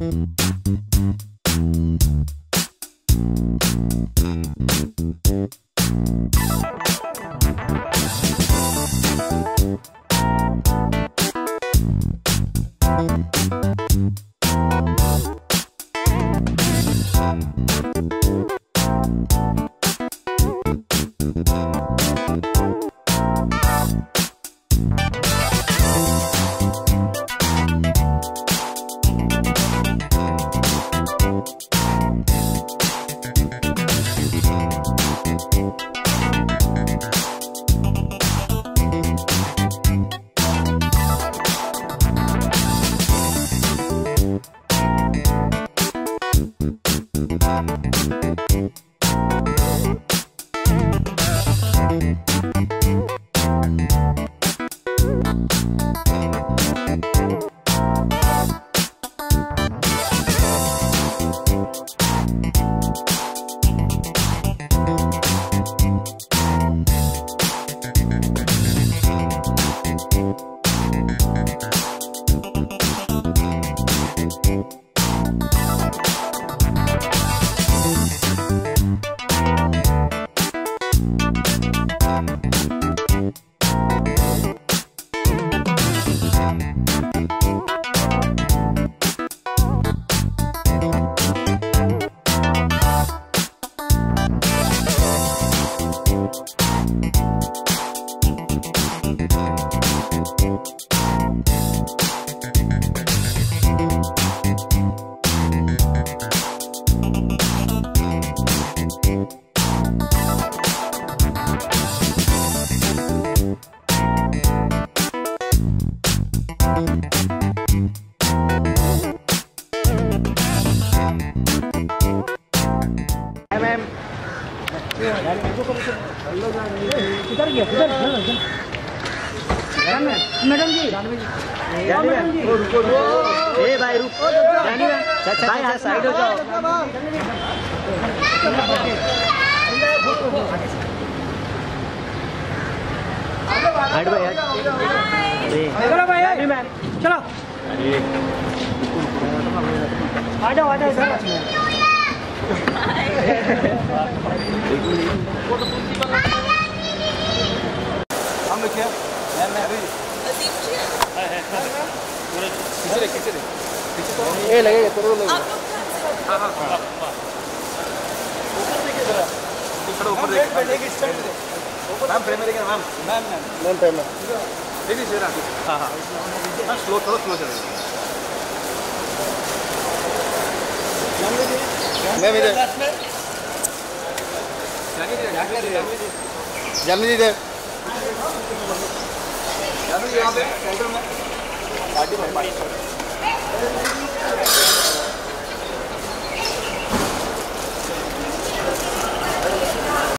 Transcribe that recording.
Ma'am किधर गया किधर मैडम जी मैम ओ रुको रुको ए भाई रुको भाई साइड हो जाओ हट भाई हट चलो। भाई मैम चलो। आ जाओ आ जाओ हम लिखिए मैम मैं अभी खींच रहे खींच रहे खींच तो ये लगेगा तेरे को लगेगा हाँ हाँ। हाँ थोड़ा ऊपर देखिए मैम फ्रेम में ma'am ma'am ma'am ma'am frame में देखिए शेर हाँ हाँ हाँ स्लो थोड़ा स्लो चलेगा मैम इधर जी इधर जानवी जी यहाँ पे सेंटर में। पार्टी में। पार्टी